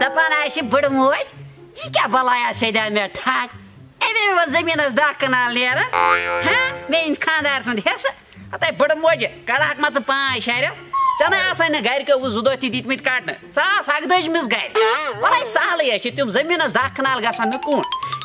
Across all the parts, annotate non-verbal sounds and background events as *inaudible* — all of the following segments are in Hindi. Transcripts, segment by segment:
Допадаючи бурмой, яка балая седемер так. Эве вот замена сдакана лера. Ха, мен кандар см деса. А ты бурмой, карак мац пай шаря. Sana asayna gayrika uzuda ti ditmit kartna. Sa sagdaj mis gayr. Varay sahli ya çitim zeminas dakkanal gasan nukun.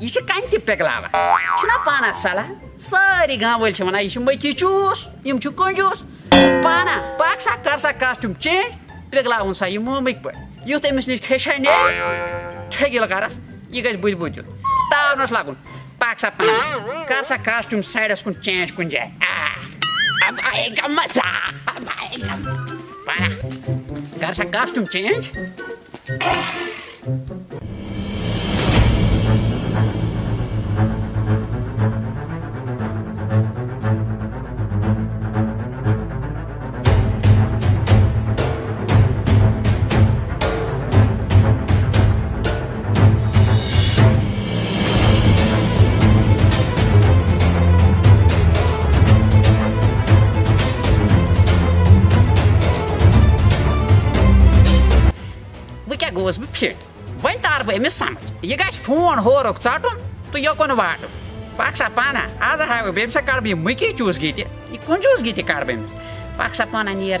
Ishi kanti peglava. Chuna pana sala. Sari gamo el chamana ishi mai kichus. Yum chukonjus. Pana, paksa karsa kastum che. pegla uns aí mo mikpa. Yo te mis nish kesha ne. Chegi la karas. Yigas buj bujul. Tau nos lagun. Paksa pana. Karsa kastum sairas kun chenj kun je. Abai gamata. Abai gamata. Pana. Karsa kastum change. वह क्या गोस बह फिट वन तार बह अमिस समझ यह ग फ़ोन होरुक चटुन तो यकुन वाटुन पाक सा पाना आज हाव बेम सा कड़ बह मकी चूस गी यह कुन चूस गी कड़ बह अमिस पाक सा पाना नियर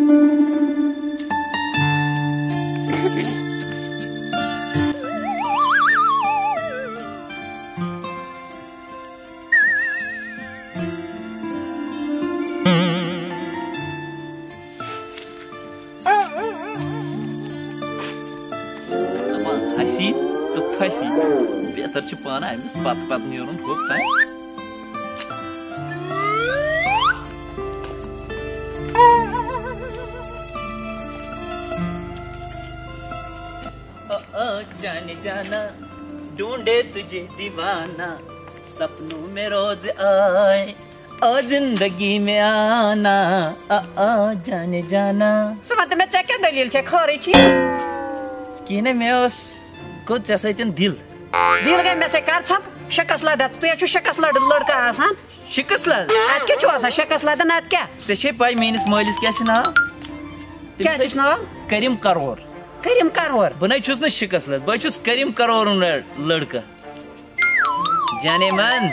ला बेहतर पाना अमिस पत पत नुन हुक तान जाने जाना ढूंढे तुझे दीवाना सपनों में रोज आए ओ ज़िंदगी में आना। आ, आ जाने जाना स वन मे क्या दलील? छे खरे छी किन मे ओस को चे सतन दिल। दिल गए मे से कर छप शकस लद तु छु शकस लड लड़का आसान। शिकस लाल अत क्या छु आसान शकस लद न क्या े? छे पाई मेनिस मालिस क्या छ नाव क्या छुस नाव करीम करोर। करीम करवर बह छुस न शिकस लद बह छुस करीम करोर लड़का। जाने मन।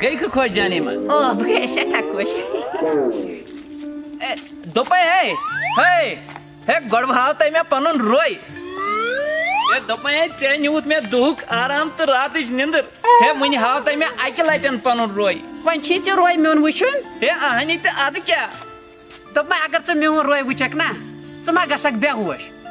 Geyik koyacağım ben. Oh, bu eşe takmış. दोपे है? है है गड़भावता है मैं पनन रोई। ये दोपे है चैन यूत दुख आराम तो रात इज़ निंदर। है मुनि हावता है मैं आके लाइटन पनन रोई। वन छी चे रोई मेन वुशन? है आहनी ते तो आद क्या? दोपे अगर चे मेन रोई वुचक ना चे मा गसक बे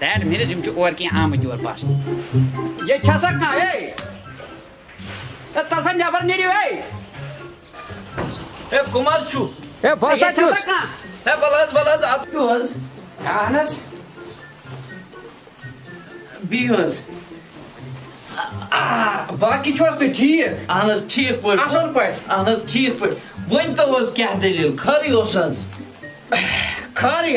दैट मीन्स यम और कह आमत योर बस ये छसा कह ए तसा नबर निरियो ए ए कुमार छु ए बसा छसा कह ए बलस बलस आत क्यों हज कानस बियोस बाकी छो तु ठीक अहन ठीक पे असल पे अहन ठीक पे वन तो क्या दलील खरी खरी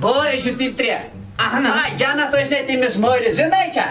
Baižių taip trie. Ana, Džana, tu išneitėmis mori, žinai čia?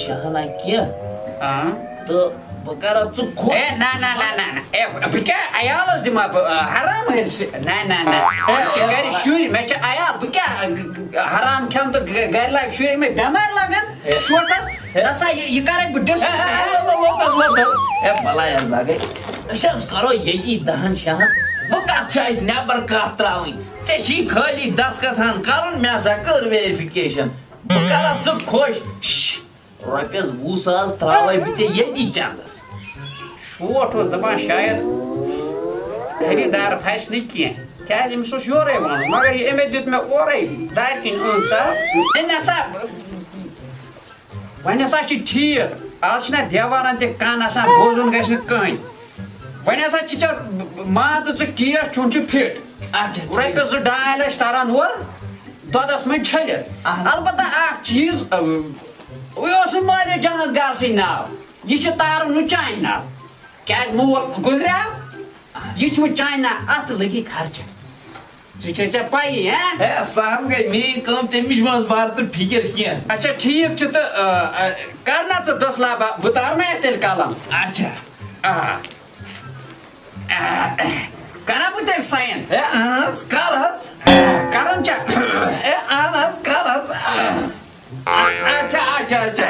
inshallah ah to perkara cukup eh nah nah nah nah eh porque ayalas de mapa haram her nah nah nah eh çeker şuri meçe aya bu haram kam to gayrlak şuri me damar lagan şortas rasa yıkarak bu düz lokas lokas eh malayaz lagay Aşağız karo yedi dahan şahan bu kaçış ne bir katravın teşi khali das katan karun me sa kır verification bu kadar çok hoş Рапец гусаз травой бите едичандас. Швот was дабан шаяд хридар фашники. Кәлім шош йорай вану, магар емед дүтме орай, даркин үнса, әнаса, вәнаса чи тир, аз шына деваран тек кан аса бозун гэшін көн. Вәнаса чи чар маңды цу кияш чунчу пит. Рэпе зу дайлаш таран вар, додас мэн чалет. Албата ак чиз, Ու ոսը մայրը ջանը գարսինա։ Իչը տարու նու չայնա։ Կայս մու գուզրա։ Իչը չայնա ատլիգի քարչը։ Չիչեչա պայի, հա? Է, սազգայ մի կամ տեմիշ մաս բարձր փիգեր քիա։ Աչա չիև չտը կարնացը դոս լաբա բտարնա էլ կալամ։ Աչա։ Ահա։ Կարա մտեք սայն։ Է, անաց կարած։ Կարանչա։ Է, անաց կարած։ Așa, așa, așa. *laughs* Totul sămul, あちゃあちゃあちゃ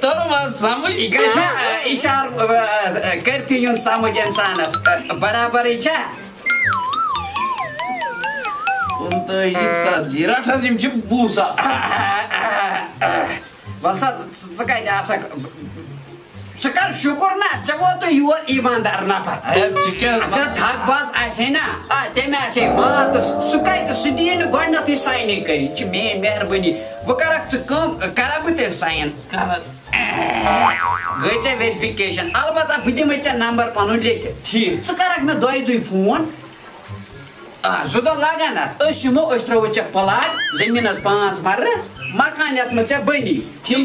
Tolong sama ikan Isar kertiyun uh, sama jensanas Barabar icha Untuk icha jirat hasim cibusa Balsa *laughs* sekai asak सरकार शुक्र ना जगह तो युवा ईमानदार ना पर। अगर ठाकबाज ऐसे ना आ ते मां तो सुकाई तो सुदीन गण्ड थी साइन मे मेहरबानी छ करा बते साइन गई चे वेरिफिकेशन। अलबत्त बुदिम चे नंबर ठीक। में दोई फोन। जुदो लगान अस यमो अस त्रो चे प्लाट जमीन पांच मकान में चे थिम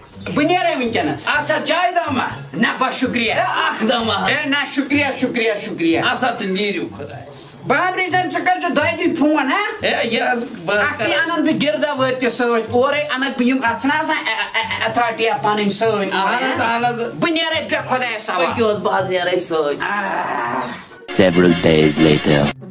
बह ना वनस असा चाय दामा ना बस शुक्रिया अख दामा है ना शुक्रिया शुक्रिया शुक्रिया असा तो नीरू खुदा बाबरी जन च कर दि फ़ोन हाँ अन बह गिरदा वर्त सर अन बह अथॉरटी पन सह ना बे खुदा सवाल बह ना सह Several days later.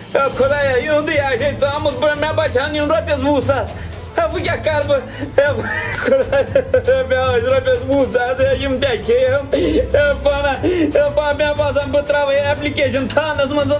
Kolaya yığıldı ya şey zamız bölme bacan yılda biz Musas. Bu ya karbı. Ben ajra biz Musas yim dekeyim. Bana bana ben bazen bu travayı application tanız mısın?